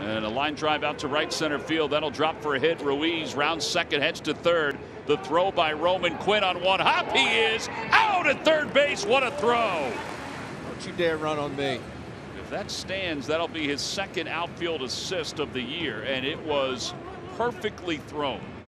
And a line drive out to right center field. That'll drop for a hit. Ruiz rounds second, heads to third. The throw by Roman Quinn on one hop. He is out at third base. What a throw. Don't you dare run on me. If that stands, that'll be his second outfield assist of the year. And it was perfectly thrown.